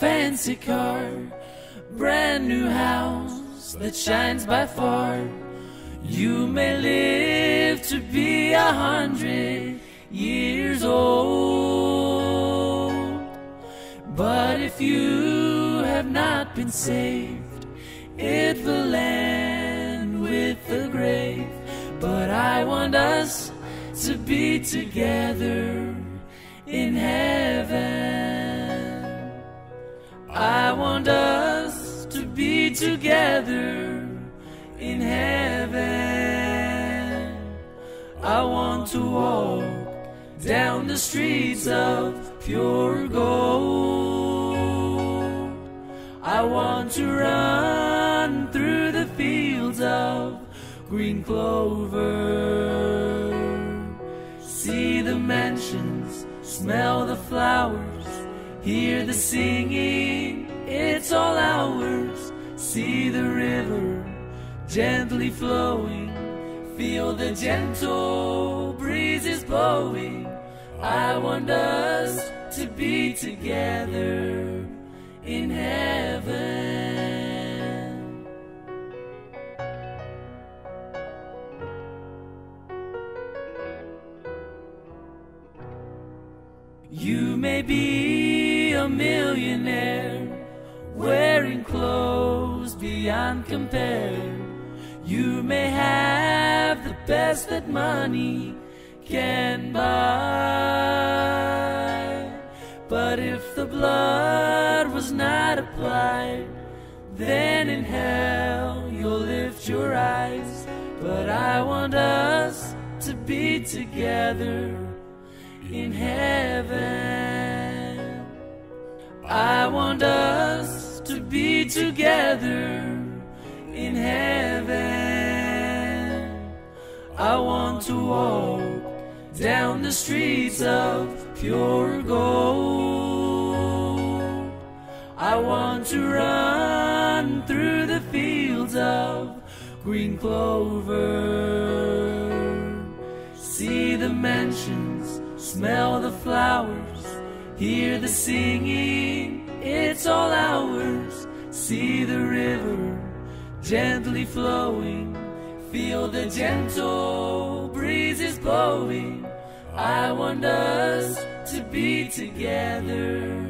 fancy car, brand new house that shines by far. You may live to be a hundred years old. But if you have not been saved, it will end with the grave. But I want us to be together in heaven. Together in heaven. I want to walk down the streets of pure gold. I want to run through the fields of green clover. See the mansions, smell the flowers, hear the singing, it's all ours. See the river gently flowing, feel the gentle breezes blowing. I want us to be together in heaven. You may be a millionaire wearing clothes beyond compare. You may have the best that money can buy. But if the blood was not applied, then in hell you'll lift your eyes. But I want us to be together in heaven. I want us together in heaven. I want to walk down the streets of pure gold. I want to run through the fields of green clover. See the mansions, smell the flowers, hear the singing, it's all ours. See the river gently flowing, feel the gentle breezes blowing. I want us to be together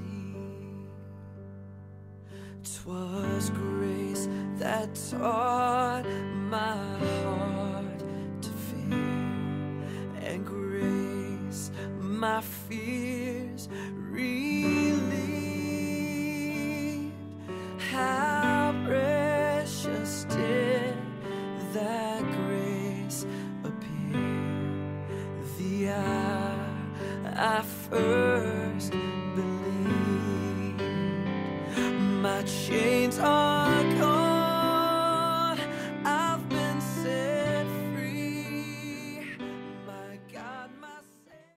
Twas grace that taught my heart to fear, and grace my fears relieved. How precious did that grace appear the hour I first